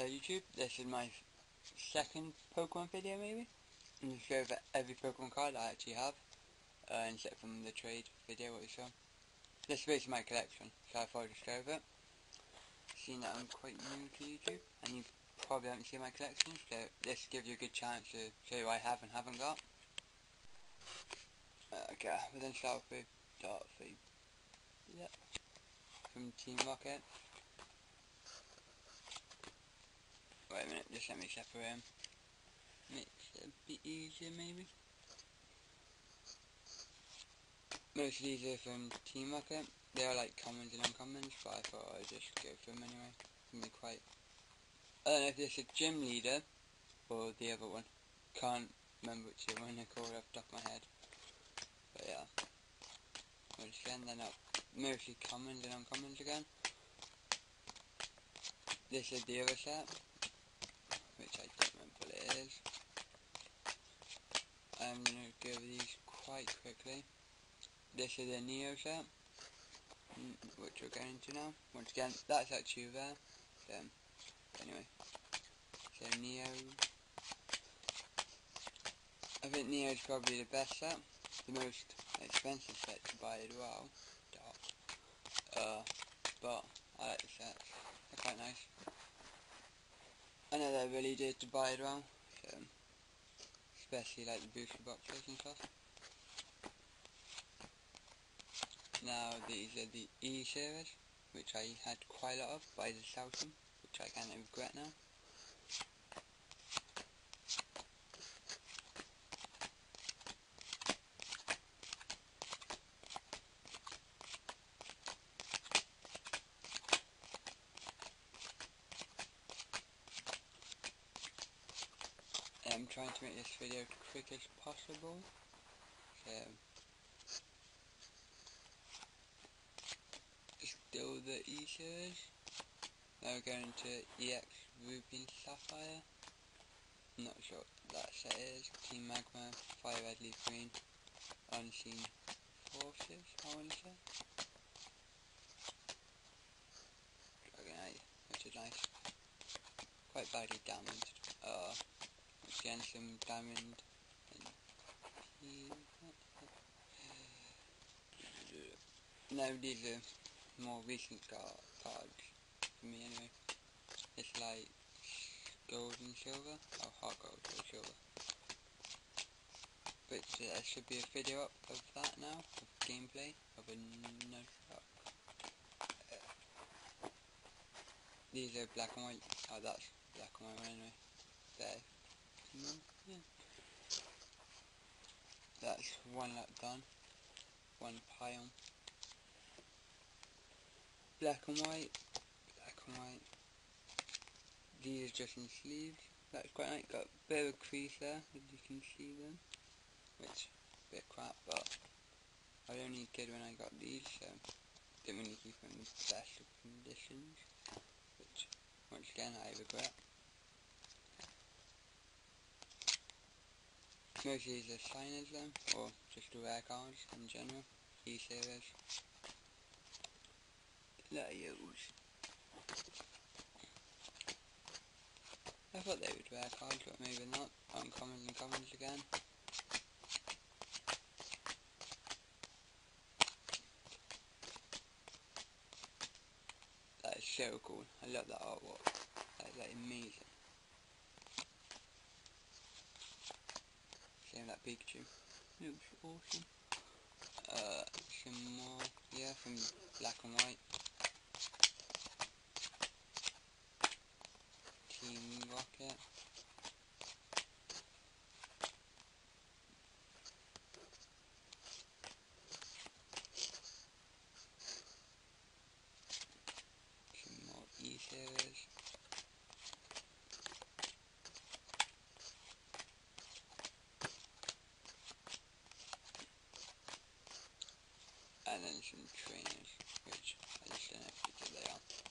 uh, YouTube. This is my second Pokemon video maybe. I'm just go over every Pokemon card I actually have. Uh, instead from the trade video what you saw. This is my collection, so I thought I'd just go over it. Seeing that I'm quite new to YouTube, and you probably haven't seen my collection, so this gives you a good chance to show you what I have and haven't got. Uh, okay, we'll then start with Dartford. Yep. From Team Rocket. Wait a minute, just let me separate them. Makes it a bit easier maybe. Most of these are from Team Rocket. They are like commons and uncommons, but I thought I'd just go through them anyway. Can be quite... I don't know if this is Gym Leader or the other one. Can't remember which one they're called off the top of my head. But yeah. Once again, they're not mostly commons and uncommons again. This is the other set which I don't remember what it is. I'm going to go over these quite quickly. This is a Neo set, mm, which we're going to now. Once again, that's actually there. So, anyway, so Neo. I think Neo is probably the best set, the most expensive set to buy as well. Uh, but I like the sets, they're quite nice. I know they're really dear to buy as well, so, especially like the booster boxes and stuff. Now these are the E series, which I had quite a lot of, but I just sold them, which I kind of regret now. I'm trying to make this video quick as possible. So, still the E series. Now we're going to EX Ruby Sapphire. I'm not sure what that set is. Team Magma, Fire Red Leaf Green, Unseen Forces, I want to say. Dragonite, which is nice. Quite badly damaged. Uh, some diamond no these are more recent cards for me anyway. It's like gold and silver? Or HeartGold or silver. But there should be a video up of that now of gameplay of a no uh, these are black and white. Oh that's black and white anyway. There yeah. That's one lap done. One pile. Black and white. Black and white. These are just in sleeves. That's quite nice. Got a bit of a crease there, as you can see them. Which, a bit crap, but I only did when I got these, so didn't really keep them in of conditions. Which, once again, I regret. Most of these are signers though, or just the rare cards in general, E-series. That I use. I thought they would rare cards, but maybe not. Uncommons and commons again. That is so cool. I love that artwork. That is like amazing. Pikachu. Looks awesome. Uh, some more, yeah, from Black and White. Team Rocket. silence and trains, which I just don't have to do that.